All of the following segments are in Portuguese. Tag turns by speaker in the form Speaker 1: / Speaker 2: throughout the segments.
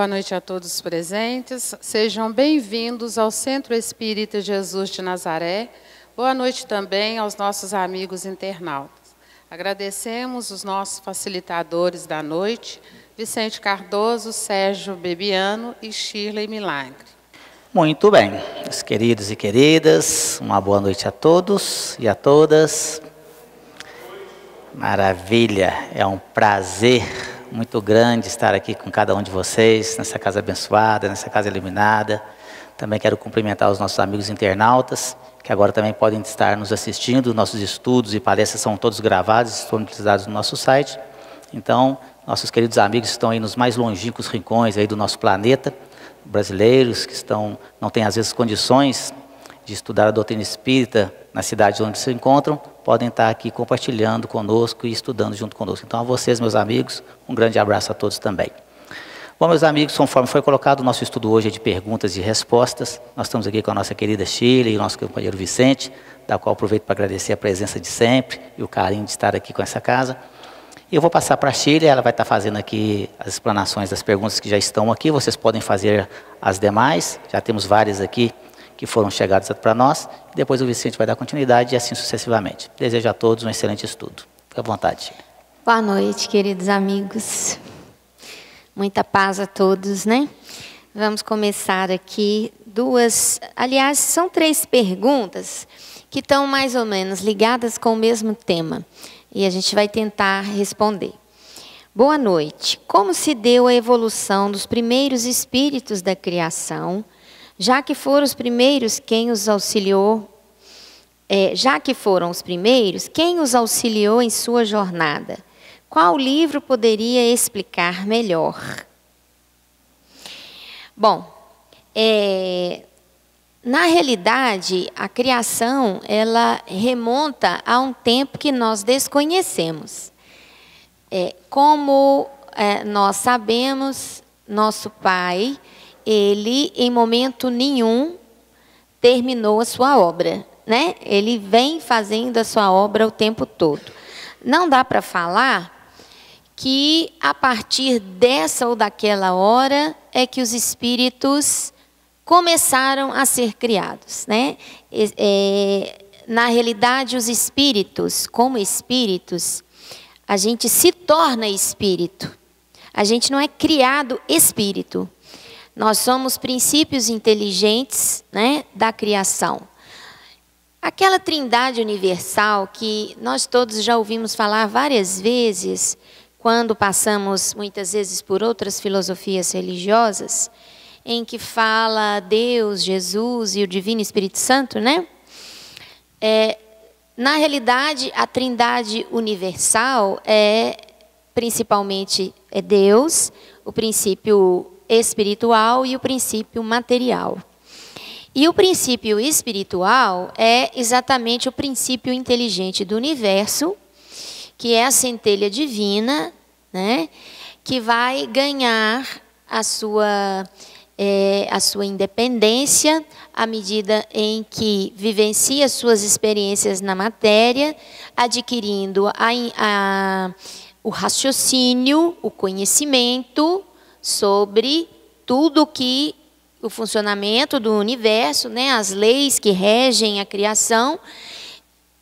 Speaker 1: Boa noite a todos os presentes. Sejam bem-vindos ao Centro Espírita Jesus de Nazaré. Boa noite também aos nossos amigos internautas. Agradecemos os nossos facilitadores da noite, Vicente Cardoso, Sérgio Bebiano e Shirley Milagre.
Speaker 2: Muito bem, meus queridos e queridas, uma boa noite a todos e a todas. Maravilha, é um prazer muito grande estar aqui com cada um de vocês, nessa casa abençoada, nessa casa iluminada. Também quero cumprimentar os nossos amigos internautas, que agora também podem estar nos assistindo. Nossos estudos e palestras são todos gravados, estão utilizados no nosso site. Então, nossos queridos amigos estão aí nos mais longínquos rincões aí do nosso planeta, brasileiros que estão não têm às vezes condições de estudar a doutrina espírita na cidade onde se encontram, podem estar aqui compartilhando conosco e estudando junto conosco. Então, a vocês, meus amigos, um grande abraço a todos também. Bom, meus amigos, conforme foi colocado, o nosso estudo hoje é de perguntas e respostas. Nós estamos aqui com a nossa querida Chile e o nosso companheiro Vicente, da qual aproveito para agradecer a presença de sempre e o carinho de estar aqui com essa casa. E eu vou passar para a Chile, ela vai estar fazendo aqui as explanações das perguntas que já estão aqui. Vocês podem fazer as demais, já temos várias aqui que foram chegados para nós. Depois o Vicente vai dar continuidade e assim sucessivamente. Desejo a todos um excelente estudo. Fique à vontade.
Speaker 3: Boa noite, queridos amigos. Muita paz a todos, né? Vamos começar aqui duas, aliás, são três perguntas que estão mais ou menos ligadas com o mesmo tema. E a gente vai tentar responder. Boa noite. Como se deu a evolução dos primeiros espíritos da criação? Já que foram os primeiros quem os auxiliou, é, já que foram os primeiros, quem os auxiliou em sua jornada? Qual livro poderia explicar melhor? Bom, é, na realidade, a criação ela remonta a um tempo que nós desconhecemos. É, como é, nós sabemos, nosso Pai ele em momento nenhum terminou a sua obra, né? Ele vem fazendo a sua obra o tempo todo. Não dá para falar que a partir dessa ou daquela hora é que os espíritos começaram a ser criados, né? É, na realidade, os espíritos, como espíritos, a gente se torna espírito. A gente não é criado espírito. Nós somos princípios inteligentes né, da criação. Aquela trindade universal que nós todos já ouvimos falar várias vezes, quando passamos muitas vezes por outras filosofias religiosas, em que fala Deus, Jesus e o Divino Espírito Santo, né? É, na realidade, a trindade universal é principalmente é Deus, o princípio espiritual e o princípio material. E o princípio espiritual é exatamente o princípio inteligente do universo, que é a centelha divina, né, que vai ganhar a sua, é, a sua independência à medida em que vivencia suas experiências na matéria, adquirindo a, a, o raciocínio, o conhecimento sobre tudo que o funcionamento do universo, né, as leis que regem a criação,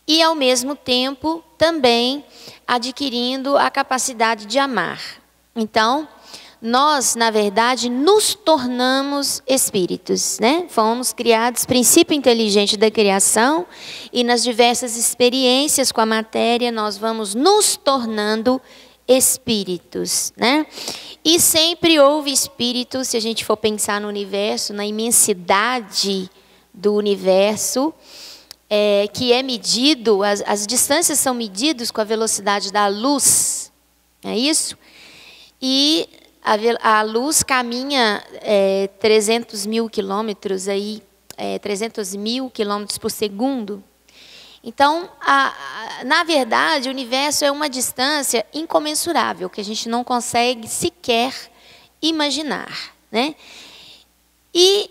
Speaker 3: e ao mesmo tempo também adquirindo a capacidade de amar. Então, nós, na verdade, nos tornamos espíritos, né? Fomos criados princípio inteligente da criação e nas diversas experiências com a matéria nós vamos nos tornando espíritos, né? E sempre houve espíritos, se a gente for pensar no universo, na imensidade do universo, é, que é medido, as, as distâncias são medidas com a velocidade da luz, é isso? E a, a luz caminha é, 300 mil quilômetros aí, é, 300 mil quilômetros por segundo. Então, a, a, na verdade, o universo é uma distância incomensurável, que a gente não consegue sequer imaginar. Né? E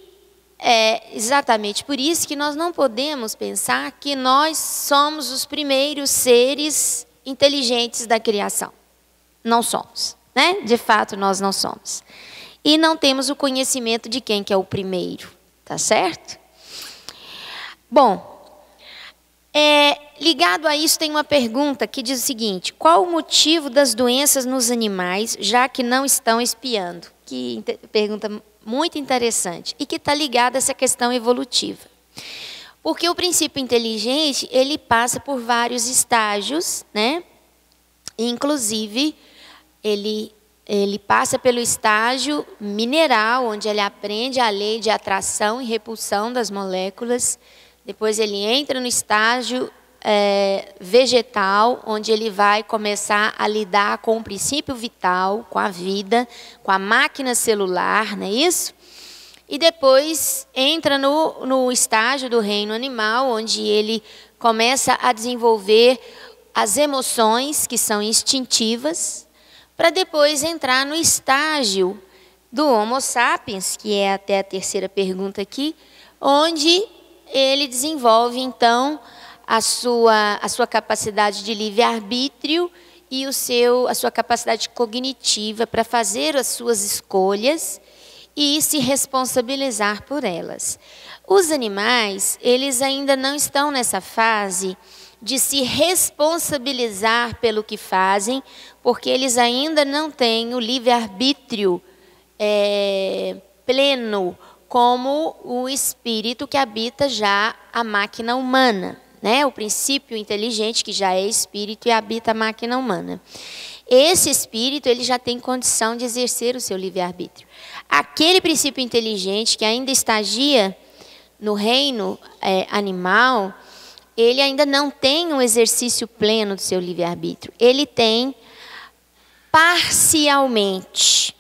Speaker 3: é exatamente por isso que nós não podemos pensar que nós somos os primeiros seres inteligentes da criação. Não somos. Né? De fato, nós não somos. e não temos o conhecimento de quem que é o primeiro, tá certo? Bom, é, ligado a isso tem uma pergunta que diz o seguinte: qual o motivo das doenças nos animais, já que não estão espiando? Que pergunta muito interessante e que está ligada a essa questão evolutiva. Porque o princípio inteligente ele passa por vários estágios, né? Inclusive ele ele passa pelo estágio mineral, onde ele aprende a lei de atração e repulsão das moléculas. Depois ele entra no estágio é, vegetal, onde ele vai começar a lidar com o princípio vital, com a vida, com a máquina celular, não é isso? E depois entra no, no estágio do reino animal, onde ele começa a desenvolver as emoções que são instintivas, para depois entrar no estágio do Homo sapiens, que é até a terceira pergunta aqui, onde ele desenvolve então a sua, a sua capacidade de livre-arbítrio e o seu, a sua capacidade cognitiva para fazer as suas escolhas e se responsabilizar por elas. Os animais, eles ainda não estão nessa fase de se responsabilizar pelo que fazem, porque eles ainda não têm o livre-arbítrio é, pleno, como o espírito que habita já a máquina humana, né? o princípio inteligente que já é espírito e habita a máquina humana. Esse espírito ele já tem condição de exercer o seu livre-arbítrio. Aquele princípio inteligente que ainda estagia no reino é, animal, ele ainda não tem um exercício pleno do seu livre-arbítrio. Ele tem parcialmente.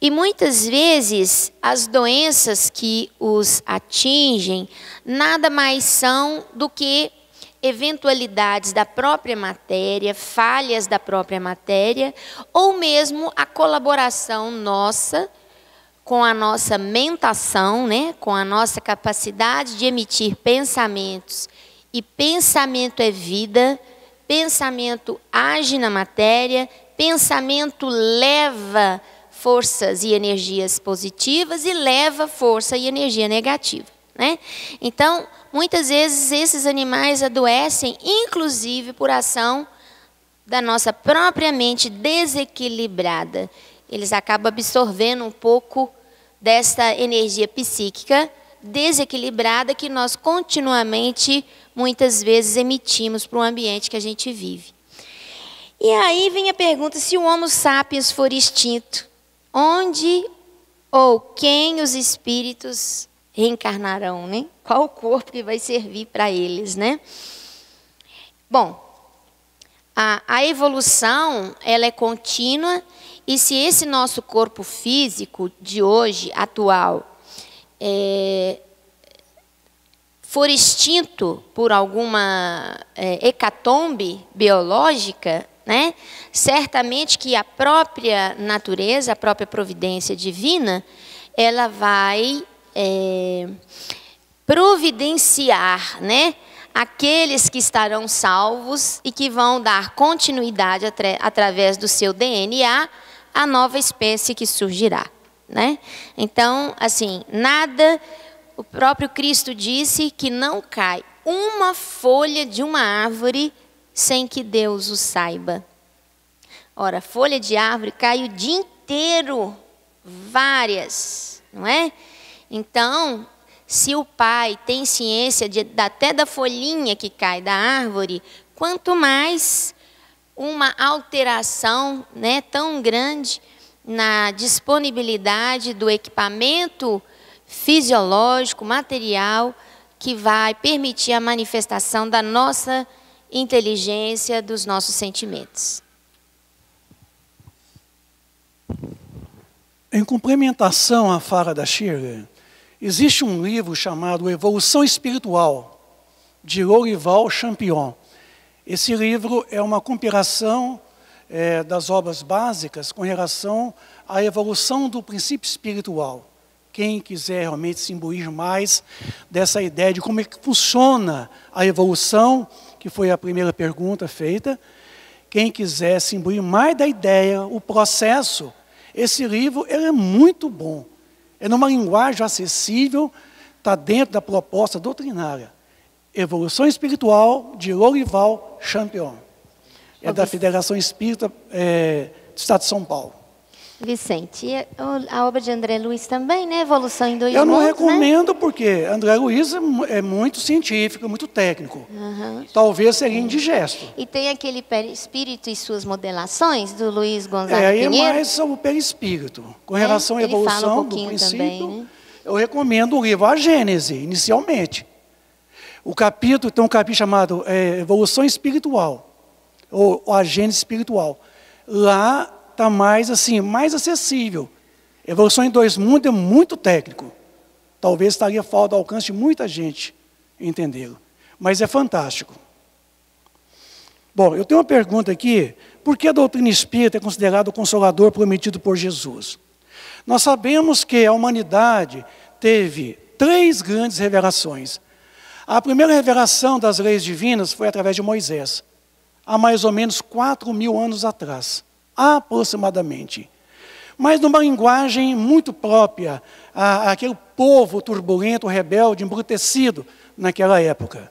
Speaker 3: E muitas vezes as doenças que os atingem nada mais são do que eventualidades da própria matéria, falhas da própria matéria, ou mesmo a colaboração nossa com a nossa mentação, né, com a nossa capacidade de emitir pensamentos. E pensamento é vida, pensamento age na matéria, pensamento leva forças e energias positivas e leva força e energia negativa. Né? Então, muitas vezes esses animais adoecem, inclusive por ação da nossa própria mente desequilibrada. Eles acabam absorvendo um pouco desta energia psíquica desequilibrada que nós continuamente muitas vezes emitimos para o ambiente que a gente vive. E aí vem a pergunta: se o Homo sapiens for extinto, onde ou quem os espíritos reencarnarão, né? Qual o corpo que vai servir para eles, né? Bom, a, a evolução ela é contínua e se esse nosso corpo físico de hoje, atual, é, for extinto por alguma é, hecatombe biológica, né, certamente que a própria natureza, a própria providência divina, ela vai é, providenciar, né, aqueles que estarão salvos e que vão dar continuidade atra através do seu DNA à nova espécie que surgirá, né? Então, assim, nada o próprio Cristo disse que não cai uma folha de uma árvore sem que Deus o saiba. Ora, folha de árvore cai o dia inteiro, várias, não é? Então, se o pai tem ciência de, até da folhinha que cai da árvore, quanto mais uma alteração né, tão grande na disponibilidade do equipamento fisiológico, material, que vai permitir a manifestação da nossa inteligência, dos nossos sentimentos.
Speaker 4: Em complementação à fala da Shirley, existe um livro chamado Evolução Espiritual, de Lorival Champion. Esse livro é uma compilação é, das obras básicas com relação à evolução do princípio espiritual quem quiser realmente se imbuir mais dessa ideia de como é que funciona a evolução, que foi a primeira pergunta feita, quem quiser se imbuir mais da ideia, o processo Esse livro ele é muito bom. É numa linguagem acessível, está dentro da proposta doutrinária. Evolução Espiritual de Lorival Champion. É da Federação Espírita é, do Estado de São Paulo.
Speaker 3: Vicente, e a obra de André Luiz também, né? Evolução em dois
Speaker 4: Eu não
Speaker 3: mundos,
Speaker 4: recomendo né? porque André Luiz é, é, muito científico, muito técnico. Uhum. Talvez seria indigesto.
Speaker 3: E tem aquele perispírito e suas modelações do Luiz Gonzaga
Speaker 4: é,
Speaker 3: Pinheiro?
Speaker 4: É, mais sobre o perispírito. Com é, relação à evolução um do princípio, também, né? eu recomendo o livro A Gênese, inicialmente. O capítulo, tem um capítulo chamado é, Evolução Espiritual, ou, ou a Gênese Espiritual. Lá está mais assim, mais acessível. Evolução em dois mundos é muito técnico. Talvez estaria fora do alcance de muita gente entendê-lo. Mas é fantástico. Bom, eu tenho uma pergunta aqui. Por que a doutrina espírita é considerada o consolador prometido por Jesus? Nós sabemos que a humanidade teve três grandes revelações. A primeira revelação das leis divinas foi através de Moisés, há mais ou menos quatro mil anos atrás aproximadamente. Mas numa linguagem muito própria àquele povo turbulento, rebelde, embrutecido naquela época.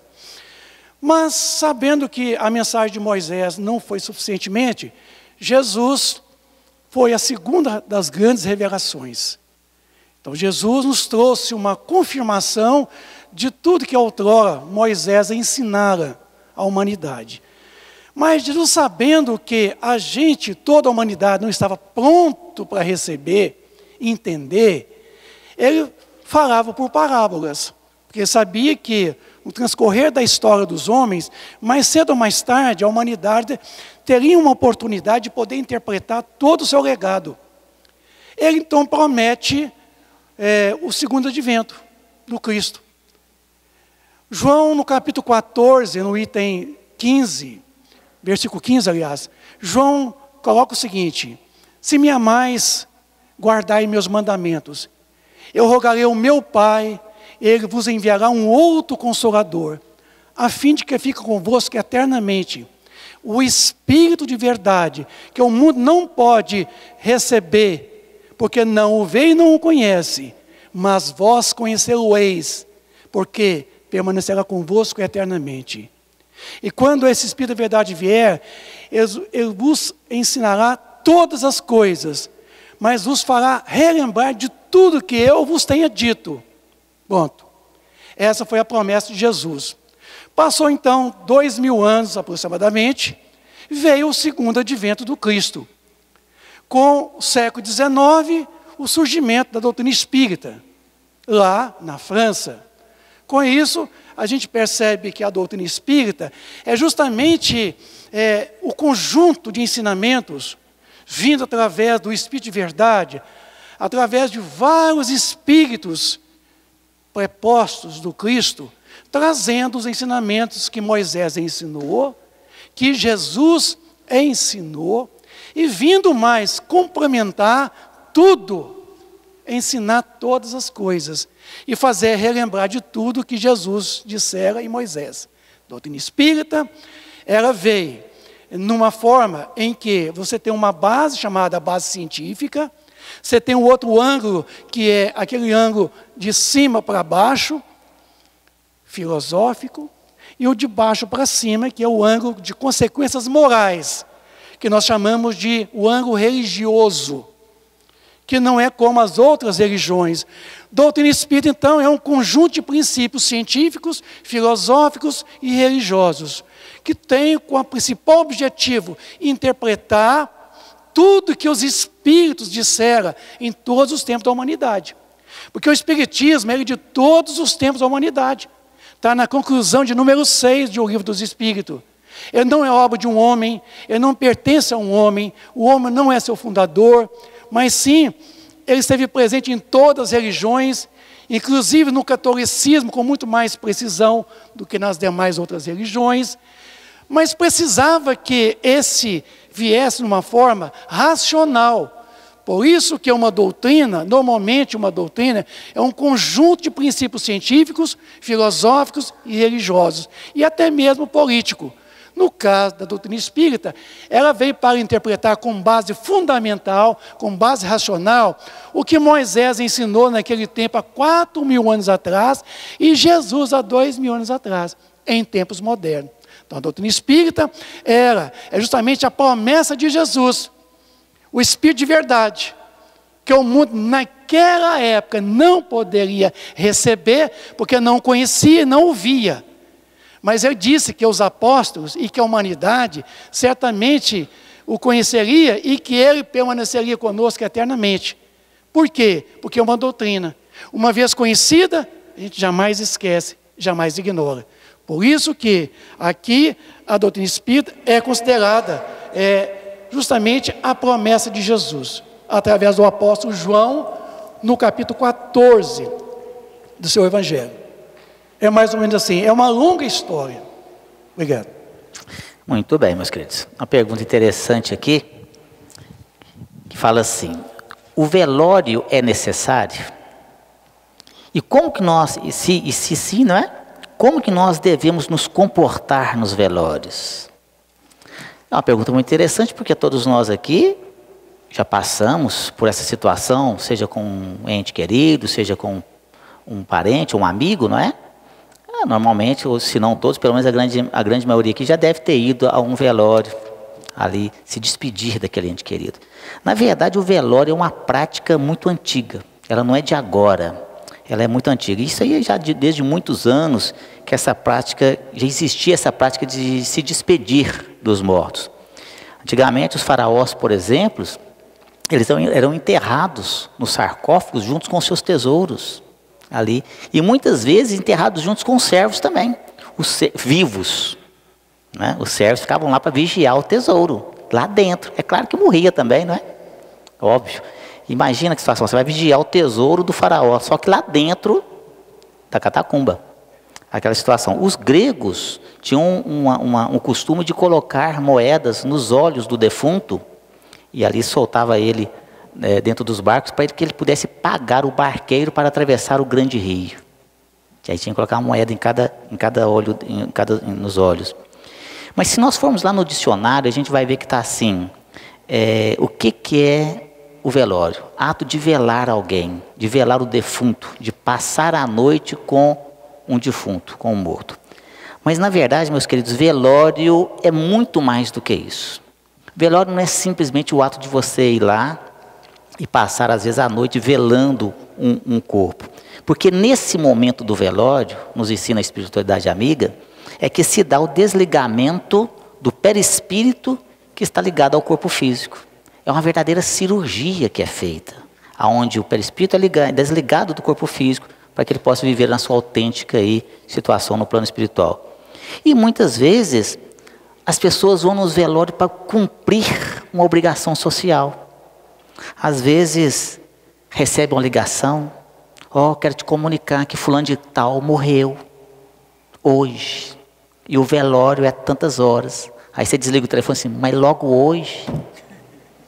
Speaker 4: Mas sabendo que a mensagem de Moisés não foi suficientemente, Jesus foi a segunda das grandes revelações. Então Jesus nos trouxe uma confirmação de tudo que outrora Moisés ensinara à humanidade. Mas Jesus, sabendo que a gente, toda a humanidade, não estava pronto para receber, entender, ele falava por parábolas, porque sabia que no transcorrer da história dos homens, mais cedo ou mais tarde, a humanidade teria uma oportunidade de poder interpretar todo o seu legado. Ele então promete é, o segundo advento do Cristo. João, no capítulo 14, no item 15, versículo 15, aliás, João coloca o seguinte: Se me amais, guardai meus mandamentos. Eu rogarei ao meu Pai, ele vos enviará um outro consolador, a fim de que fique convosco eternamente. O Espírito de verdade, que o mundo não pode receber, porque não o vê e não o conhece, mas vós conhecê-lo-eis, porque permanecerá convosco eternamente. E quando esse Espírito da verdade vier, ele vos ensinará todas as coisas, mas vos fará relembrar de tudo que eu vos tenha dito. Ponto. Essa foi a promessa de Jesus. Passou então dois mil anos aproximadamente, veio o segundo advento do Cristo. Com o século XIX, o surgimento da doutrina espírita, lá na França. Com isso, a gente percebe que a doutrina espírita é justamente é, o conjunto de ensinamentos vindo através do Espírito de verdade, através de vários espíritos prepostos do Cristo, trazendo os ensinamentos que Moisés ensinou, que Jesus ensinou, e vindo mais complementar tudo ensinar todas as coisas e fazer relembrar de tudo que Jesus dissera em Moisés. Doutrina espírita, ela veio numa forma em que você tem uma base chamada base científica, você tem um outro ângulo, que é aquele ângulo de cima para baixo, filosófico, e o de baixo para cima, que é o ângulo de consequências morais, que nós chamamos de o ângulo religioso que não é como as outras religiões. Doutrina espírita, então, é um conjunto de princípios científicos, filosóficos e religiosos, que tem como principal objetivo interpretar tudo que os espíritos disseram em todos os tempos da humanidade. Porque o espiritismo é de todos os tempos da humanidade. Está na conclusão de número 6 do livro dos Espíritos. Ele não é obra de um homem, ele não pertence a um homem, o homem não é seu fundador, mas sim, ele esteve presente em todas as religiões, inclusive no catolicismo, com muito mais precisão do que nas demais outras religiões, mas precisava que esse viesse de uma forma racional. Por isso que é uma doutrina, normalmente uma doutrina, é um conjunto de princípios científicos, filosóficos e religiosos, e até mesmo político. No caso da doutrina espírita, ela veio para interpretar com base fundamental, com base racional, o que Moisés ensinou naquele tempo há quatro mil anos atrás e Jesus há dois mil anos atrás, em tempos modernos. Então, a doutrina espírita era, é justamente a promessa de Jesus, o Espírito de verdade, que o mundo naquela época não poderia receber, porque não conhecia, não ouvia. Mas ele disse que os apóstolos e que a humanidade certamente o conheceria e que ele permaneceria conosco eternamente. Por quê? Porque é uma doutrina. Uma vez conhecida, a gente jamais esquece, jamais ignora. Por isso que aqui a doutrina espírita é considerada é, justamente a promessa de Jesus, através do apóstolo João, no capítulo 14 do seu Evangelho. É mais ou menos assim, é uma longa história. Obrigado.
Speaker 2: Muito bem, meus queridos. Uma pergunta interessante aqui, que fala assim: o velório é necessário? E como que nós, e se, e se sim, não é? Como que nós devemos nos comportar nos velórios? É uma pergunta muito interessante, porque todos nós aqui já passamos por essa situação, seja com um ente querido, seja com um parente, um amigo, não é? Normalmente, ou se não todos, pelo menos a grande, a grande maioria aqui já deve ter ido a um velório ali, se despedir daquele ente querido. Na verdade, o velório é uma prática muito antiga, ela não é de agora, ela é muito antiga. Isso aí já de, desde muitos anos que essa prática, já existia essa prática de se despedir dos mortos. Antigamente, os faraós, por exemplo, eles eram enterrados nos sarcófagos juntos com seus tesouros ali. E muitas vezes enterrados juntos com os servos também, os vivos. Né? Os servos ficavam lá para vigiar o tesouro, lá dentro. É claro que morria também, não é? Óbvio. Imagina que situação, você vai vigiar o tesouro do faraó, só que lá dentro da catacumba. Aquela situação. Os gregos tinham uma, uma, um costume de colocar moedas nos olhos do defunto e ali soltava ele é, dentro dos barcos para que ele pudesse pagar o barqueiro para atravessar o grande rio. E aí tinha que colocar uma moeda em cada, em cada olho, em cada, nos olhos. Mas se nós formos lá no dicionário, a gente vai ver que está assim: é, o que, que é o velório? Ato de velar alguém, de velar o defunto, de passar a noite com um defunto, com um morto. Mas na verdade, meus queridos, velório é muito mais do que isso. Velório não é simplesmente o ato de você ir lá e passar, às vezes, a noite velando um, um corpo. Porque nesse momento do velório, nos ensina a espiritualidade amiga, é que se dá o desligamento do perispírito que está ligado ao corpo físico. É uma verdadeira cirurgia que é feita, aonde o perispírito é ligado, desligado do corpo físico para que ele possa viver na sua autêntica aí, situação no plano espiritual. E muitas vezes as pessoas vão nos velórios para cumprir uma obrigação social. Às vezes, recebe uma ligação, ó, oh, quero te comunicar que fulano de tal morreu hoje. E o velório é tantas horas. Aí você desliga o telefone assim, mas logo hoje?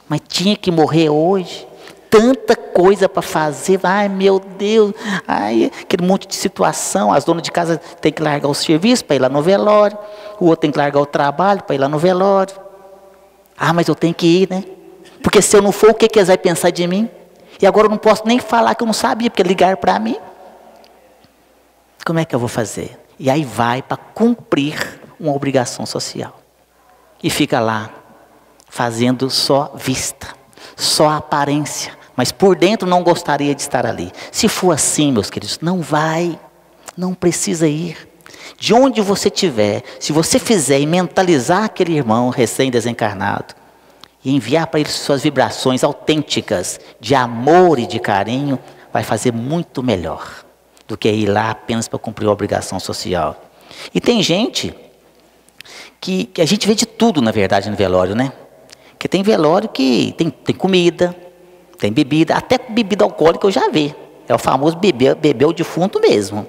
Speaker 2: Mas tinha que morrer hoje? Tanta coisa para fazer, ai meu Deus, ai, aquele monte de situação. As donas de casa têm que largar o serviço para ir lá no velório, o outro tem que largar o trabalho para ir lá no velório. Ah, mas eu tenho que ir, né? Porque se eu não for, o que, que eles vão pensar de mim? E agora eu não posso nem falar que eu não sabia, porque ligar para mim. Como é que eu vou fazer? E aí vai para cumprir uma obrigação social. E fica lá, fazendo só vista, só aparência. Mas por dentro não gostaria de estar ali. Se for assim, meus queridos, não vai, não precisa ir. De onde você estiver, se você fizer e mentalizar aquele irmão recém-desencarnado, e enviar para ele suas vibrações autênticas de amor e de carinho, vai fazer muito melhor do que ir lá apenas para cumprir a obrigação social. E tem gente que, que, a gente vê de tudo, na verdade, no velório, né? Que tem velório que tem, tem comida, tem bebida, até bebida alcoólica eu já vi. É o famoso beber, beber o defunto mesmo.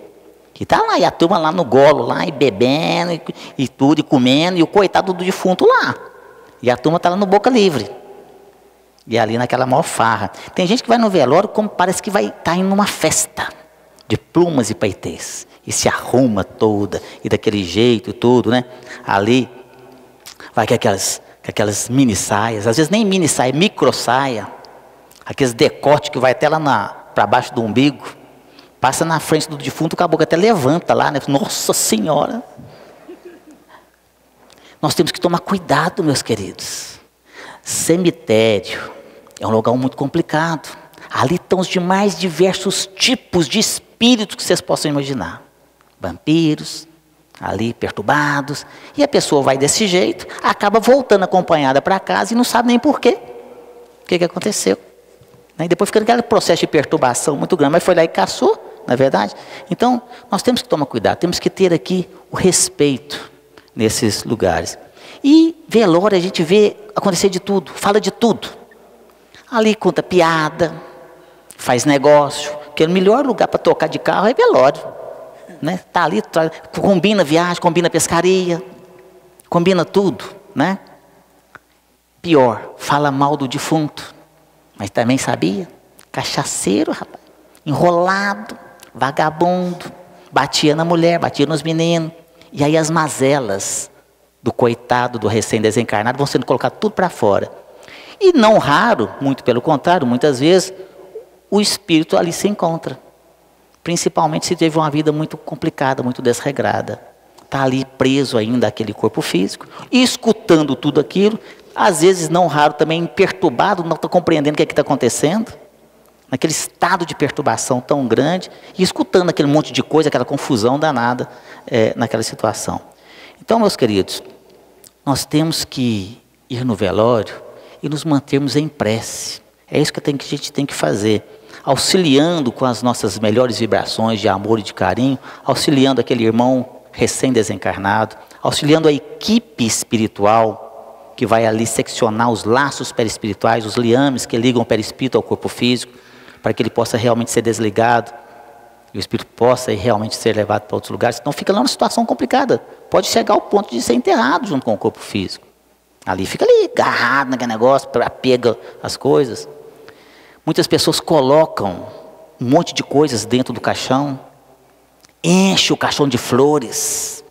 Speaker 2: Que tá lá, e a turma lá no golo, lá, e bebendo, e, e tudo, e comendo, e o coitado do defunto lá. E a turma está lá no boca livre. E ali naquela maior farra. Tem gente que vai no velório como parece que vai estar tá indo numa festa de plumas e paetês. E se arruma toda, e daquele jeito tudo, né? Ali. vai com aquelas, com aquelas mini saias, às vezes nem mini saia, micro saia, aqueles decote que vai até lá para baixo do umbigo, passa na frente do defunto, o caboclo até levanta lá, né? Nossa Senhora! Nós temos que tomar cuidado, meus queridos. Cemitério é um lugar muito complicado. Ali estão os demais diversos tipos de espíritos que vocês possam imaginar. Vampiros, ali perturbados. E a pessoa vai desse jeito, acaba voltando acompanhada para casa e não sabe nem porquê. O que, que aconteceu. Né? E depois fica aquele processo de perturbação muito grande. Mas foi lá e caçou, não é verdade? Então, nós temos que tomar cuidado, temos que ter aqui o respeito nesses lugares. E velório a gente vê acontecer de tudo, fala de tudo. Ali conta piada, faz negócio, porque o melhor lugar para tocar de carro é velório. Né? Tá ali, combina viagem, combina pescaria, combina tudo, né? Pior, fala mal do defunto. Mas também sabia? Cachaceiro, rapaz. Enrolado, vagabundo. Batia na mulher, batia nos meninos. E aí as mazelas do coitado, do recém-desencarnado, vão sendo colocadas tudo para fora. E não raro, muito pelo contrário, muitas vezes, o espírito ali se encontra. Principalmente se teve uma vida muito complicada, muito desregrada. Está ali preso ainda aquele corpo físico, escutando tudo aquilo, às vezes não raro também perturbado, não está compreendendo o que é está acontecendo, naquele estado de perturbação tão grande, e escutando aquele monte de coisa, aquela confusão danada é, naquela situação. Então, meus queridos, nós temos que ir no velório e nos mantermos em prece. É isso que a gente tem que fazer auxiliando com as nossas melhores vibrações de amor e de carinho, auxiliando aquele irmão recém-desencarnado, auxiliando a equipe espiritual que vai ali seccionar os laços perispirituais, os liames que ligam o perispírito ao corpo físico, para que ele possa realmente ser desligado e o espírito possa realmente ser levado para outros lugares. Então fica lá uma situação complicada. Pode chegar ao ponto de ser enterrado junto com o corpo físico. Ali fica ali, agarrado naquele negócio, apega as coisas. Muitas pessoas colocam um monte de coisas dentro do caixão, enche o caixão de flores,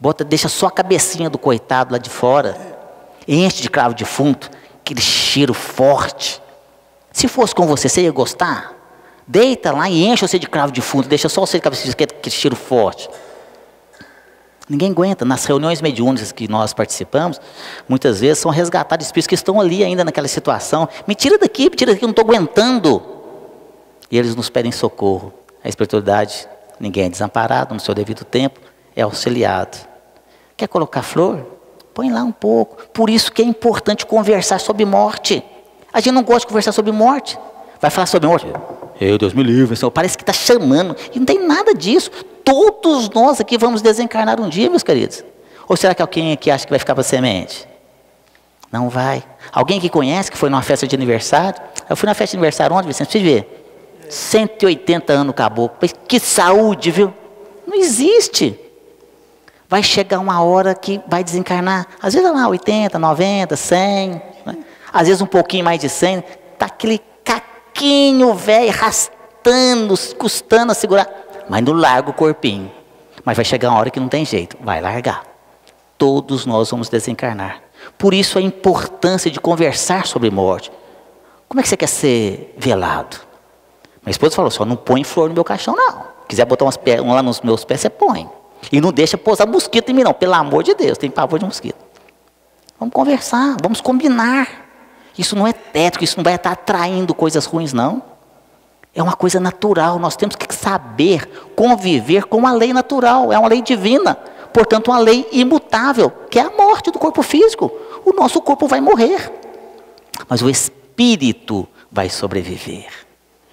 Speaker 2: bota, deixa só a cabecinha do coitado lá de fora, enche de cravo defunto, aquele cheiro forte. Se fosse com você, você ia gostar? Deita lá e enche você de cravo defunto, deixa só você de cabecinha, aquele cheiro forte. Ninguém aguenta. Nas reuniões mediúnicas que nós participamos, muitas vezes são resgatados espíritos que estão ali ainda naquela situação. Me tira daqui, me tira daqui, eu não estou aguentando. E eles nos pedem socorro. A espiritualidade, ninguém é desamparado no seu devido tempo, é auxiliado. Quer colocar flor? Põe lá um pouco. Por isso que é importante conversar sobre morte. A gente não gosta de conversar sobre morte. Vai falar sobre morte? Eu, Deus me livre, Senhor. Parece que está chamando. E não tem nada disso. Todos nós aqui vamos desencarnar um dia, meus queridos. Ou será que alguém aqui acha que vai ficar para semente? Não vai. Alguém que conhece, que foi numa festa de aniversário? Eu fui na festa de aniversário ontem, Vicente, você ver. 180 anos caboclo. Que saúde, viu? Não existe. Vai chegar uma hora que vai desencarnar. Às vezes lá 80, 90, 100. Né? Às vezes um pouquinho mais de 100. Está aquele caquinho velho, arrastando, custando a segurar mas não larga o corpinho. Mas vai chegar uma hora que não tem jeito, vai largar. Todos nós vamos desencarnar. Por isso a importância de conversar sobre morte. Como é que você quer ser velado? Minha esposa falou: só não põe flor no meu caixão, não. Quiser botar umas um lá nos meus pés, você põe. E não deixa pousar mosquito em mim, não. Pelo amor de Deus, tem pavor de mosquito. Vamos conversar, vamos combinar. Isso não é tétrico, isso não vai estar atraindo coisas ruins, não. É uma coisa natural, nós temos que saber conviver com a lei natural, é uma lei divina, portanto, uma lei imutável, que é a morte do corpo físico. O nosso corpo vai morrer, mas o espírito vai sobreviver.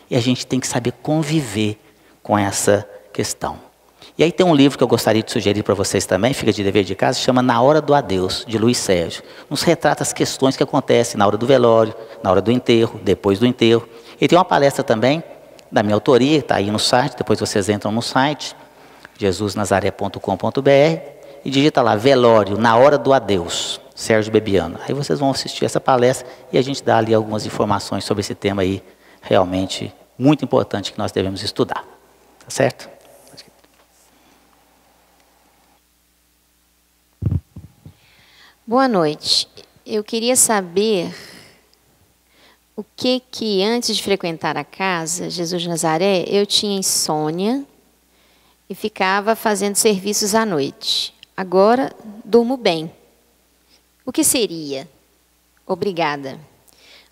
Speaker 2: E a gente tem que saber conviver com essa questão. E aí tem um livro que eu gostaria de sugerir para vocês também, fica de dever de casa, chama Na Hora do Adeus, de Luiz Sérgio. Nos retrata as questões que acontecem na hora do velório, na hora do enterro, depois do enterro. E tem uma palestra também da minha autoria, está aí no site, depois vocês entram no site, jesusnazaré.com.br e digita lá, velório, na hora do adeus, Sérgio Bebiano. Aí vocês vão assistir essa palestra e a gente dá ali algumas informações sobre esse tema aí, realmente muito importante que nós devemos estudar. Tá certo?
Speaker 3: Boa noite. Eu queria saber o que que antes de frequentar a casa Jesus de Nazaré eu tinha insônia e ficava fazendo serviços à noite. Agora durmo bem. O que seria? Obrigada.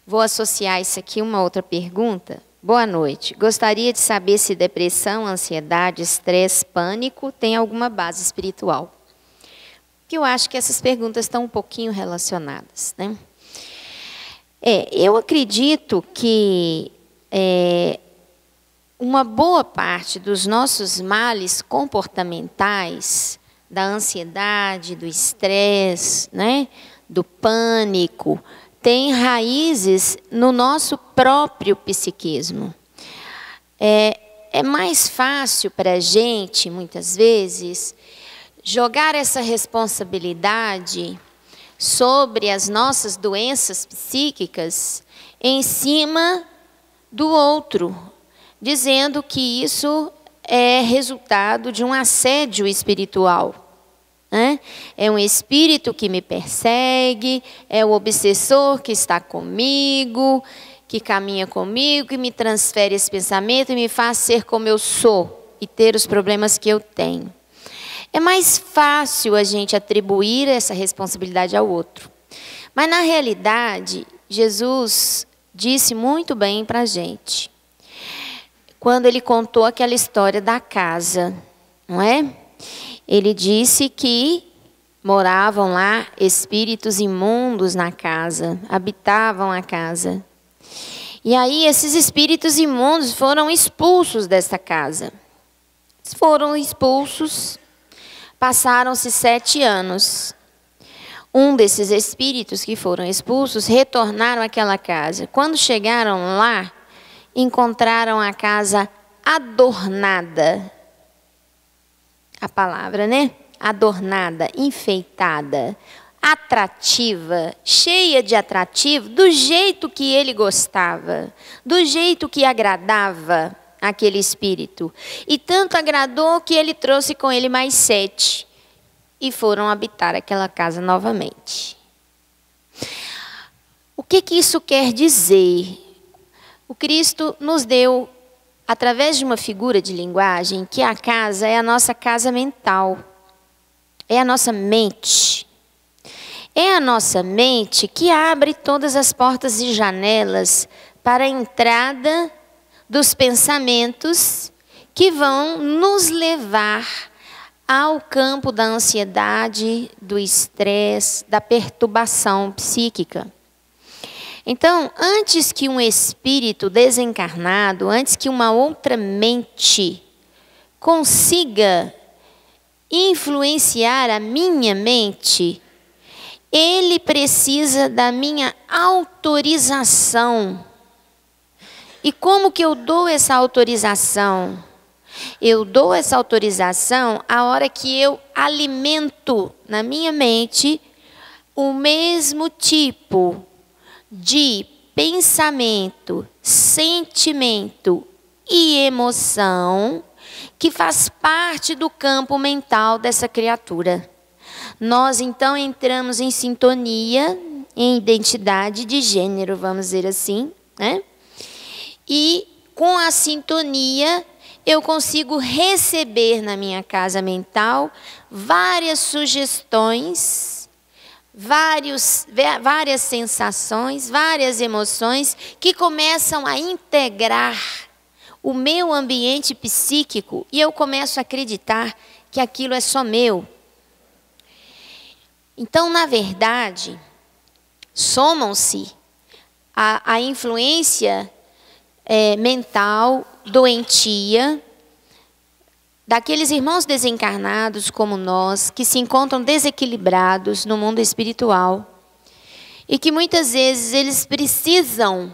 Speaker 3: Vou associar isso aqui a uma outra pergunta. Boa noite. Gostaria de saber se depressão, ansiedade, estresse, pânico tem alguma base espiritual. Que eu acho que essas perguntas estão um pouquinho relacionadas, né? É, eu acredito que é, uma boa parte dos nossos males comportamentais, da ansiedade, do estresse, né, do pânico, tem raízes no nosso próprio psiquismo. É, é mais fácil para a gente, muitas vezes, jogar essa responsabilidade sobre as nossas doenças psíquicas em cima do outro, dizendo que isso é resultado de um assédio espiritual. Né? É um espírito que me persegue, é o obsessor que está comigo, que caminha comigo, que me transfere esse pensamento e me faz ser como eu sou e ter os problemas que eu tenho. É mais fácil a gente atribuir essa responsabilidade ao outro. Mas, na realidade, Jesus disse muito bem para a gente. Quando ele contou aquela história da casa, não é? Ele disse que moravam lá espíritos imundos na casa, habitavam a casa. E aí esses espíritos imundos foram expulsos dessa casa. Foram expulsos Passaram-se sete anos. Um desses espíritos que foram expulsos retornaram àquela casa. Quando chegaram lá, encontraram a casa adornada. A palavra, né? Adornada, enfeitada, atrativa, cheia de atrativo, do jeito que ele gostava, do jeito que agradava aquele espírito. E tanto agradou que ele trouxe com ele mais sete e foram habitar aquela casa novamente. O que, que isso quer dizer? O Cristo nos deu, através de uma figura de linguagem, que a casa é a nossa casa mental, é a nossa mente. É a nossa mente que abre todas as portas e janelas para a entrada dos pensamentos que vão nos levar ao campo da ansiedade, do estresse, da perturbação psíquica. Então, antes que um espírito desencarnado, antes que uma outra mente consiga influenciar a minha mente, ele precisa da minha autorização e como que eu dou essa autorização? Eu dou essa autorização a hora que eu alimento na minha mente o mesmo tipo de pensamento, sentimento e emoção que faz parte do campo mental dessa criatura. Nós então entramos em sintonia, em identidade de gênero, vamos dizer assim, né? E com a sintonia eu consigo receber na minha casa mental várias sugestões, vários, várias sensações, várias emoções que começam a integrar o meu ambiente psíquico e eu começo a acreditar que aquilo é só meu. Então, na verdade, somam-se a, a influência é, mental, doentia, daqueles irmãos desencarnados como nós, que se encontram desequilibrados no mundo espiritual e que muitas vezes eles precisam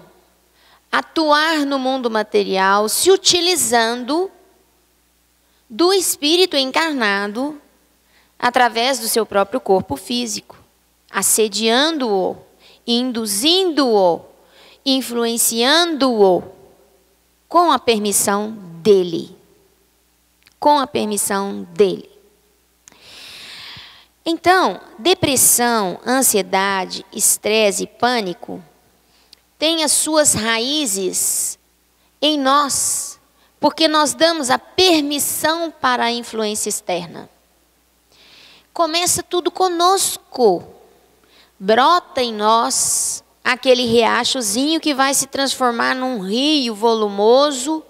Speaker 3: atuar no mundo material se utilizando do espírito encarnado através do seu próprio corpo físico, assediando-o, induzindo-o, influenciando-o com a permissão dele. Com a permissão dele. Então, depressão, ansiedade, estresse pânico têm as suas raízes em nós, porque nós damos a permissão para a influência externa. Começa tudo conosco. Brota em nós aquele riachozinho que vai se transformar num rio volumoso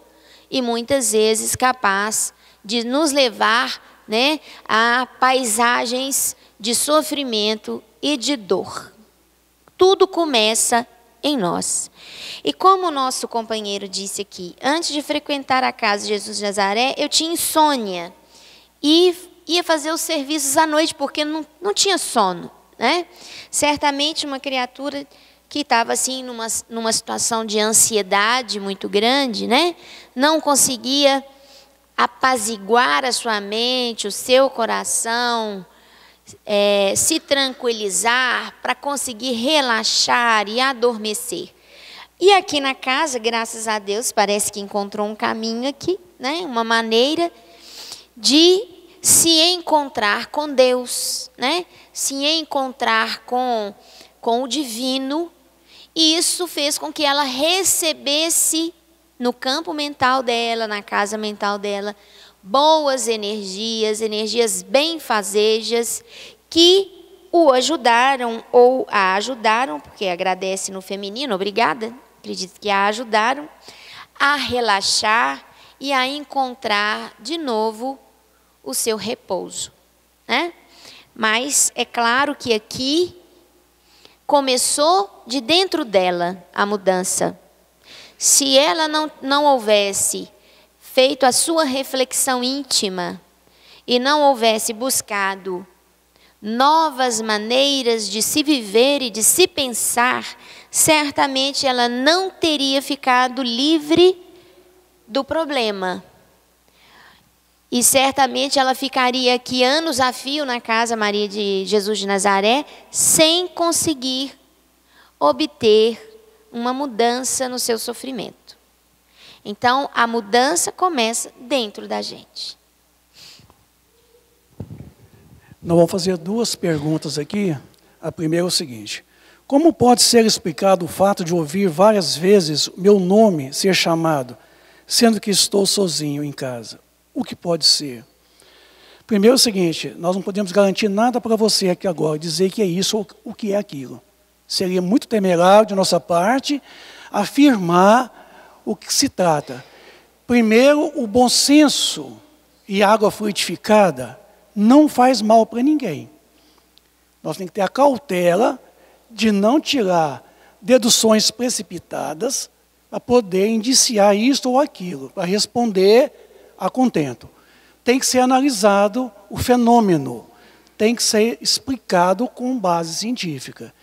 Speaker 3: e muitas vezes capaz de nos levar né, a paisagens de sofrimento e de dor. Tudo começa em nós. E como o nosso companheiro disse aqui, antes de frequentar a casa de Jesus de Nazaré, eu tinha insônia e ia fazer os serviços à noite porque não, não tinha sono. Né? Certamente uma criatura que estava assim numa, numa situação de ansiedade muito grande, né? Não conseguia apaziguar a sua mente, o seu coração, é, se tranquilizar para conseguir relaxar e adormecer. E aqui na casa, graças a Deus, parece que encontrou um caminho aqui, né? Uma maneira de se encontrar com Deus, né? Se encontrar com com o divino e isso fez com que ela recebesse no campo mental dela, na casa mental dela, boas energias, energias benfazejas que o ajudaram ou a ajudaram, porque agradece no feminino, obrigada, acredito que a ajudaram a relaxar e a encontrar de novo o seu repouso, né? Mas é claro que aqui começou de dentro dela a mudança. Se ela não, não houvesse feito a sua reflexão íntima e não houvesse buscado novas maneiras de se viver e de se pensar, certamente ela não teria ficado livre do problema. E certamente ela ficaria aqui anos a fio na casa Maria de Jesus de Nazaré, sem conseguir obter uma mudança no seu sofrimento. Então, a mudança começa dentro da gente.
Speaker 4: Nós vamos fazer duas perguntas aqui. A primeira é o seguinte: Como pode ser explicado o fato de ouvir várias vezes meu nome ser chamado, sendo que estou sozinho em casa? O que pode ser. Primeiro é o seguinte, nós não podemos garantir nada para você aqui agora, dizer que é isso ou o que é aquilo. Seria muito temerário de nossa parte afirmar o que se trata. Primeiro, o bom senso e água fluidificada não faz mal para ninguém. Nós temos que ter a cautela de não tirar deduções precipitadas para poder indiciar isto ou aquilo, para responder a contento. Tem que ser analisado o fenômeno, tem que ser explicado com base científica.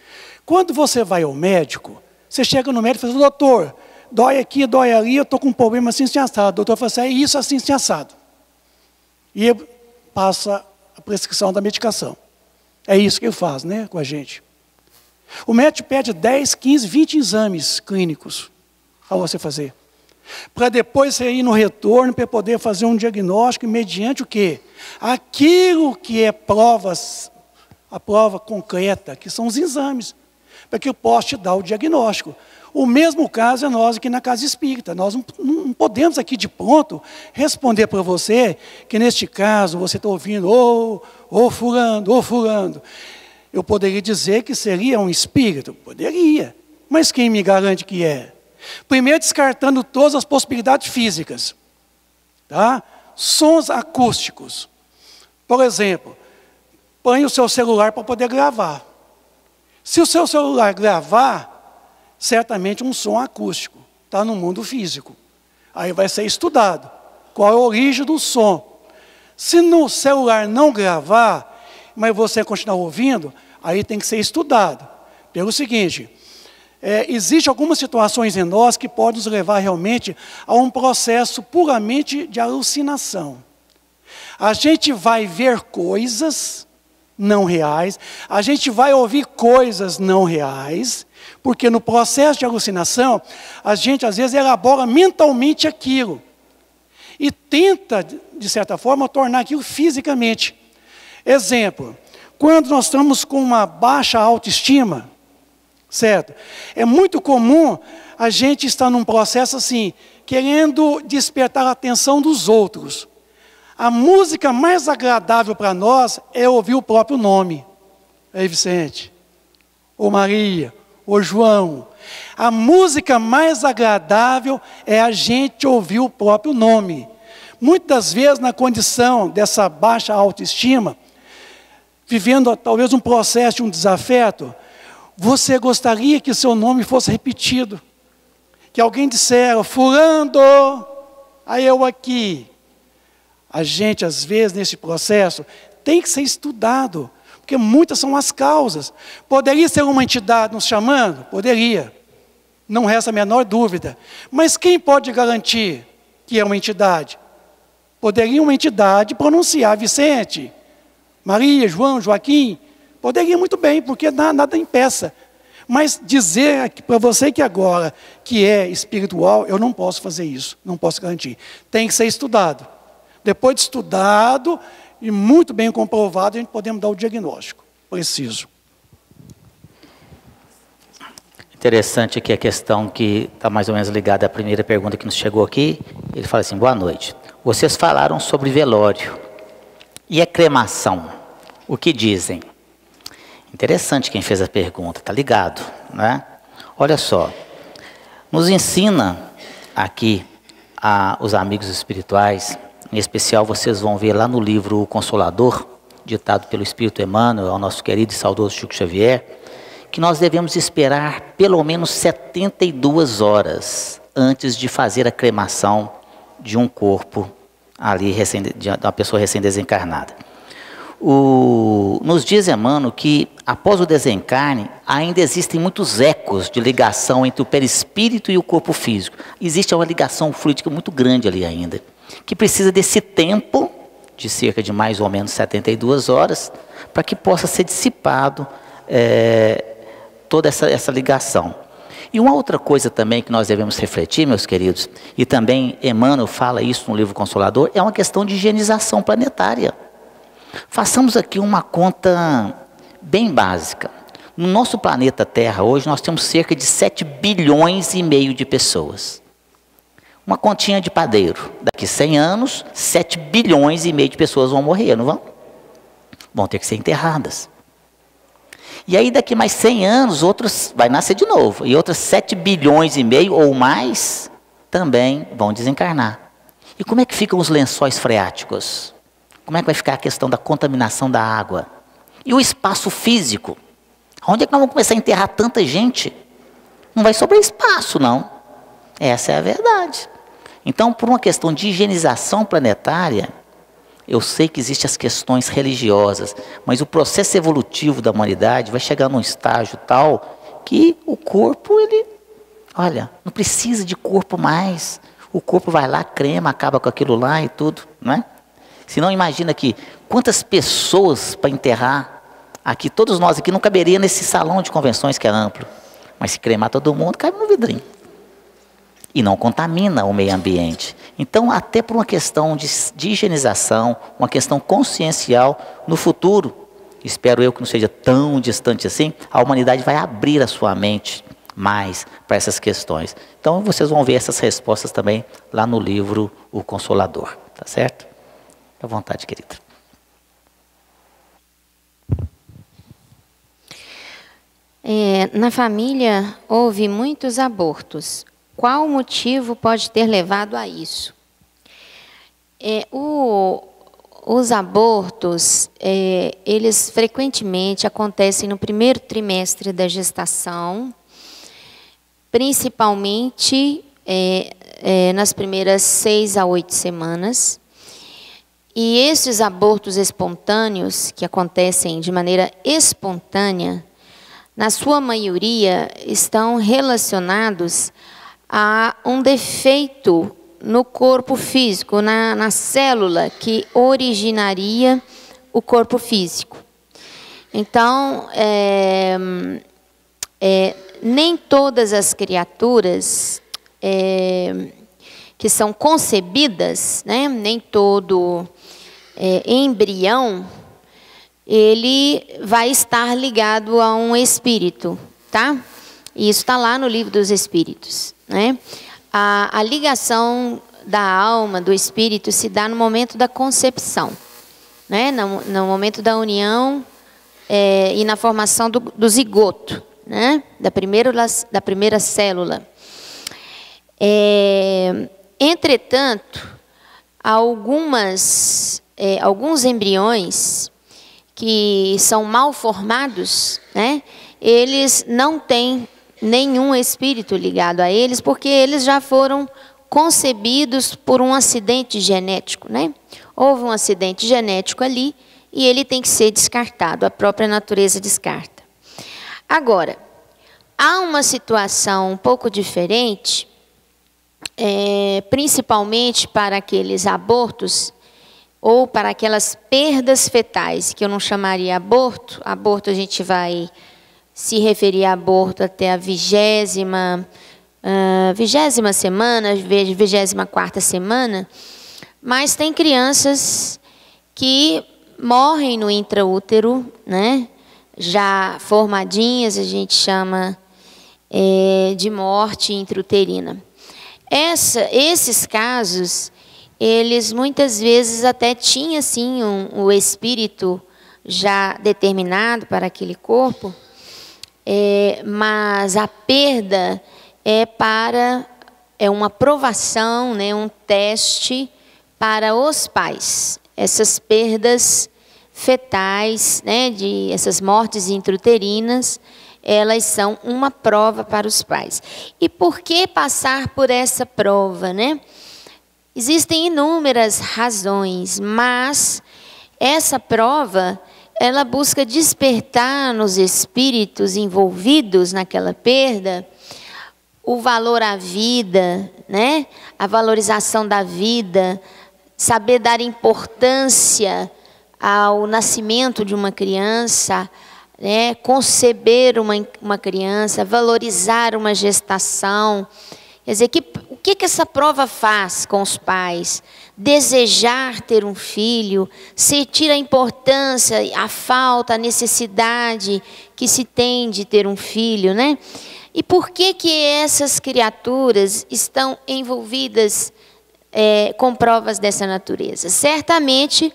Speaker 4: Quando você vai ao médico, você chega no médico e fala, doutor, dói aqui, dói ali, eu estou com um problema assim, assim, assado. O doutor fala assim, é isso, assim, assim, assado. E passa a prescrição da medicação. É isso que ele faz, né, com a gente. O médico pede 10, 15, 20 exames clínicos para você fazer para depois você ir no retorno para poder fazer um diagnóstico mediante o quê? Aquilo que é provas, a prova concreta, que são os exames, para que eu possa te dar o diagnóstico. O mesmo caso é nós aqui na Casa Espírita. Nós não, não podemos aqui de pronto responder para você que neste caso você está ouvindo, ô, oh, ô furando, ô furando. Eu poderia dizer que seria um espírito? Poderia. Mas quem me garante que é? Primeiro, descartando todas as possibilidades físicas. Tá? Sons acústicos. Por exemplo, põe o seu celular para poder gravar. Se o seu celular gravar, certamente um som acústico. Está no mundo físico. Aí vai ser estudado. Qual é a origem do som? Se no celular não gravar, mas você continuar ouvindo, aí tem que ser estudado. Pelo seguinte, é, Existem algumas situações em nós que podem nos levar realmente a um processo puramente de alucinação. A gente vai ver coisas não reais, a gente vai ouvir coisas não reais, porque no processo de alucinação, a gente às vezes elabora mentalmente aquilo e tenta, de certa forma, tornar aquilo fisicamente. Exemplo, quando nós estamos com uma baixa autoestima, certo? É muito comum a gente estar num processo assim, querendo despertar a atenção dos outros. A música mais agradável para nós é ouvir o próprio nome. Ei, Vicente, ou Maria, ou João. A música mais agradável é a gente ouvir o próprio nome. Muitas vezes, na condição dessa baixa autoestima, vivendo talvez um processo de um desafeto, você gostaria que seu nome fosse repetido. Que alguém dissesse, furando, aí eu aqui. A gente, às vezes, nesse processo, tem que ser estudado, porque muitas são as causas. Poderia ser uma entidade nos chamando? Poderia. Não resta a menor dúvida. Mas quem pode garantir que é uma entidade? Poderia uma entidade pronunciar Vicente, Maria, João, Joaquim. Poderia muito bem, porque nada, impeça. Mas dizer para você que agora que é espiritual, eu não posso fazer isso, não posso garantir. Tem que ser estudado. Depois de estudado e muito bem comprovado, a gente podemos dar o diagnóstico preciso.
Speaker 2: Interessante aqui a questão que está mais ou menos ligada à primeira pergunta que nos chegou aqui. Ele fala assim: boa noite. Vocês falaram sobre velório e a cremação. O que dizem? Interessante quem fez a pergunta, tá ligado, né? Olha só, nos ensina aqui a, os amigos espirituais, em especial vocês vão ver lá no livro O Consolador, ditado pelo Espírito Emmanuel, ao nosso querido e saudoso Chico Xavier que nós devemos esperar pelo menos 72 horas antes de fazer a cremação de um corpo ali, recém, de uma pessoa recém-desencarnada. Nos diz Emmanuel que após o desencarne ainda existem muitos ecos de ligação entre o perispírito e o corpo físico. Existe uma ligação fluídica muito grande ali ainda, que precisa desse tempo de cerca de mais ou menos 72 horas para que possa ser dissipado é, toda essa, essa ligação. E uma outra coisa também que nós devemos refletir, meus queridos, e também Emmanuel fala isso no livro Consolador, é uma questão de higienização planetária. Façamos aqui uma conta bem básica. No nosso planeta Terra, hoje, nós temos cerca de 7 bilhões e meio de pessoas. Uma continha de padeiro. Daqui 100 anos, 7 bilhões e meio de pessoas vão morrer, não vão? Vão ter que ser enterradas. E aí daqui mais 100 anos, outros vai nascer de novo. E outros 7 bilhões e meio ou mais também vão desencarnar. E como é que ficam os lençóis freáticos? Como é que vai ficar a questão da contaminação da água? E o espaço físico? Onde é que nós vamos começar a enterrar tanta gente? Não vai sobrar espaço, não. Essa é a verdade. Então, por uma questão de higienização planetária, eu sei que existem as questões religiosas, mas o processo evolutivo da humanidade vai chegar num estágio tal que o corpo, ele, olha, não precisa de corpo mais. O corpo vai lá, crema, acaba com aquilo lá e tudo, não é? Se não imagina que quantas pessoas para enterrar aqui, todos nós aqui não caberia nesse salão de convenções que é amplo. Mas se cremar todo mundo, cabe no vidrinho e não contamina o meio ambiente. Então, até por uma questão de, de higienização, uma questão consciencial, no futuro, espero eu que não seja tão distante assim, a humanidade vai abrir a sua mente mais para essas questões. Então, vocês vão ver essas respostas também lá no livro O Consolador, tá certo? À vontade, querida.
Speaker 3: É, na família houve muitos abortos. Qual motivo pode ter levado a isso? É, o, os abortos, é, eles frequentemente acontecem no primeiro trimestre da gestação, principalmente é, é nas primeiras seis a oito semanas. E esses abortos espontâneos, que acontecem de maneira espontânea, na sua maioria estão relacionados há um defeito no corpo físico, na, na célula que originaria o corpo físico. Então, é, é, nem todas as criaturas é, que são concebidas, né, nem todo é, embrião ele vai estar ligado a um espírito, tá? E isso está lá no livro dos Espíritos, né? A, a ligação da alma, do espírito, se dá no momento da concepção, né? no, no momento da união é, e na formação do, do zigoto, né? da, primeira, da primeira célula. É, entretanto, algumas, é, alguns embriões que são mal formados, né? eles não têm nenhum espírito ligado a eles, porque eles já foram concebidos por um acidente genético, né? Houve um acidente genético ali e ele tem que ser descartado, a própria natureza descarta. Agora, há uma situação um pouco diferente, é, principalmente para aqueles abortos ou para aquelas perdas fetais, que eu não chamaria aborto. Aborto a gente vai se referir a aborto até a vigésima uh, vigésima semana, vigésima quarta semana, mas tem crianças que morrem no intraútero, né? já formadinhas, a gente chama é, de morte intrauterina. Essa, esses casos, eles muitas vezes até tinham assim um, o espírito já determinado para aquele corpo, é, mas a perda é para é uma provação, né, um teste para os pais. Essas perdas fetais, né, de essas mortes intrauterinas, elas são uma prova para os pais. E por que passar por essa prova, né? Existem inúmeras razões, mas essa prova ela busca despertar nos espíritos envolvidos naquela perda o valor à vida, né? A valorização da vida, saber dar importância ao nascimento de uma criança, né? conceber uma, uma criança, valorizar uma gestação. Quer dizer, que, que, que essa prova faz com os pais? Desejar ter um filho, sentir a importância, a falta, a necessidade que se tem de ter um filho, né? E por que, que essas criaturas estão envolvidas é, com provas dessa natureza? Certamente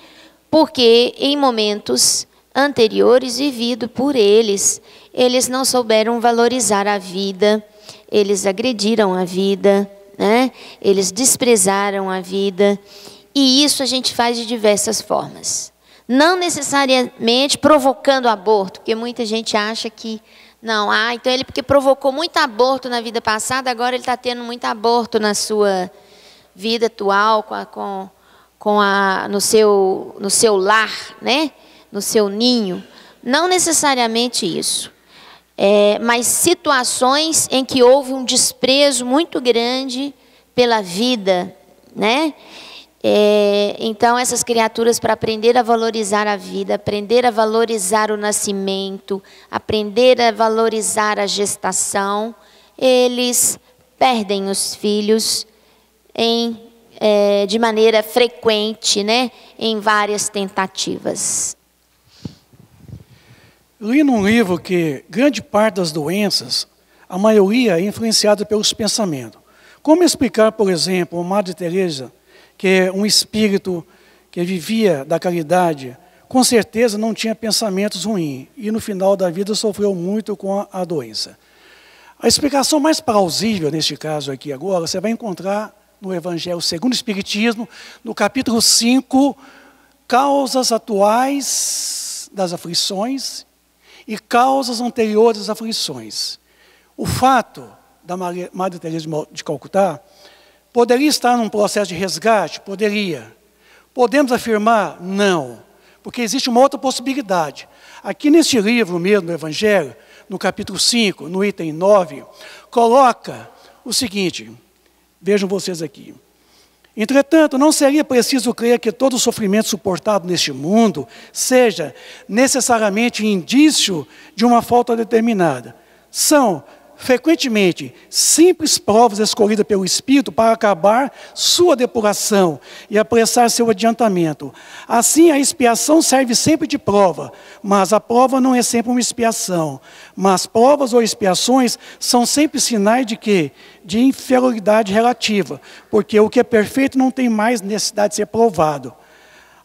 Speaker 3: porque em momentos anteriores vivido por eles, eles não souberam valorizar a vida, eles agrediram a vida, né? eles desprezaram a vida, e isso a gente faz de diversas formas. Não necessariamente provocando aborto, porque muita gente acha que não, ah, então ele porque provocou muito aborto na vida passada, agora ele está tendo muito aborto na sua vida atual, com, a, com, com a, no, seu, no seu lar, né? no seu ninho. Não necessariamente isso. É, mas situações em que houve um desprezo muito grande pela vida, né? É, então, essas criaturas, para aprender a valorizar a vida, aprender a valorizar o nascimento, aprender a valorizar a gestação, eles perdem os filhos em, é, de maneira frequente, né, em várias tentativas.
Speaker 4: Li num livro que grande parte das doenças, a maioria é influenciada pelos pensamentos. Como explicar, por exemplo, a Madre Teresa que é um espírito que vivia da caridade, com certeza não tinha pensamentos ruins e no final da vida sofreu muito com a, doença. A explicação mais plausível neste caso aqui agora, você vai encontrar no Evangelho segundo o Espiritismo, no capítulo 5, causas atuais das aflições e causas anteriores às aflições. O fato da Madre Teresa de Calcutá Poderia estar num processo de resgate? Poderia. Podemos afirmar? Não. Porque existe uma outra possibilidade. Aqui neste livro mesmo, do Evangelho, no capítulo 5, no item 9, coloca o seguinte: vejam vocês aqui. Entretanto, não seria preciso crer que todo sofrimento suportado neste mundo seja necessariamente indício de uma falta determinada. São frequentemente, simples provas escolhidas pelo Espírito para acabar sua depuração e apressar seu adiantamento. Assim, a expiação serve sempre de prova, mas a prova não é sempre uma expiação. Mas provas ou expiações são sempre sinais de quê? De inferioridade relativa, porque o que é perfeito não tem mais necessidade de ser provado.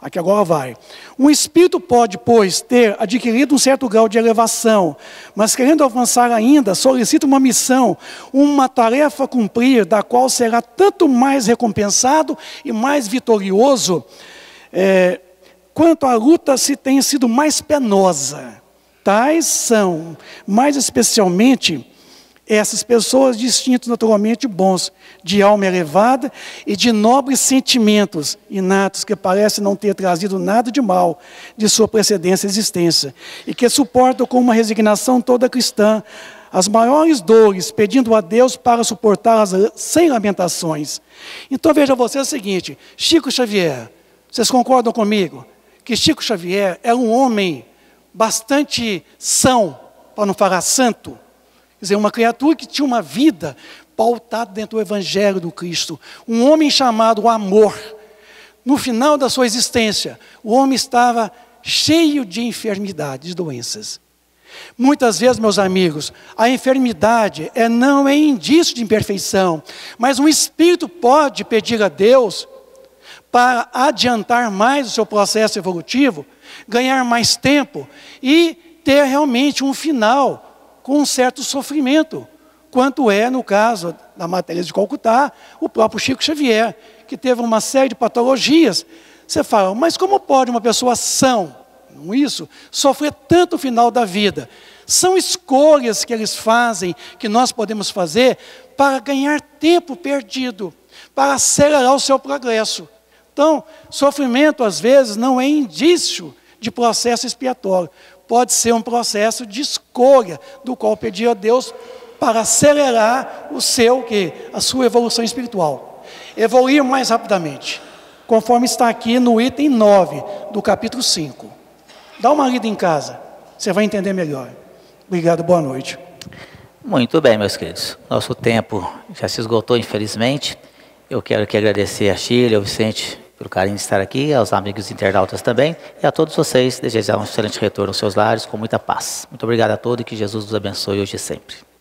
Speaker 4: Aqui agora vai. Um espírito pode, pois, ter adquirido um certo grau de elevação, mas querendo avançar ainda, solicita uma missão, uma tarefa a cumprir, da qual será tanto mais recompensado e mais vitorioso, é, quanto a luta se tem sido mais penosa. Tais são, mais especialmente, essas pessoas distintas naturalmente bons, de alma elevada e de nobres sentimentos inatos que parecem não ter trazido nada de mal de sua precedência existência e que suportam com uma resignação toda cristã as maiores dores, pedindo a Deus para suportá-las sem lamentações. Então veja você o seguinte, Chico Xavier, vocês concordam comigo que Chico Xavier é um homem bastante são, para não falar santo, Quer dizer, uma criatura que tinha uma vida pautada dentro do Evangelho do Cristo. Um homem chamado Amor. No final da sua existência, o homem estava cheio de enfermidades, doenças. Muitas vezes, meus amigos, a enfermidade é, não é indício de imperfeição, mas um espírito pode pedir a Deus para adiantar mais o seu processo evolutivo, ganhar mais tempo e ter realmente um final com um certo sofrimento, quanto é, no caso da matéria de Calcutá, o próprio Chico Xavier, que teve uma série de patologias. Você fala, mas como pode uma pessoa sã, não isso, sofrer tanto no final da vida? São escolhas que eles fazem, que nós podemos fazer, para ganhar tempo perdido, para acelerar o seu progresso. Então, sofrimento, às vezes, não é indício de processo expiatório pode ser um processo de escolha, do qual pedir a Deus para acelerar o seu que a sua evolução espiritual. Evoluir mais rapidamente, conforme está aqui no item 9 do capítulo 5. Dá uma lida em casa, você vai entender melhor. Obrigado, boa noite.
Speaker 2: Muito bem, meus queridos. Nosso tempo já se esgotou, infelizmente. Eu quero aqui agradecer a Chile, ao Vicente pelo carinho de estar aqui, aos amigos internautas também, e a todos vocês, desejar um excelente retorno aos seus lares com muita paz. Muito obrigado a todos e que Jesus nos abençoe hoje e sempre.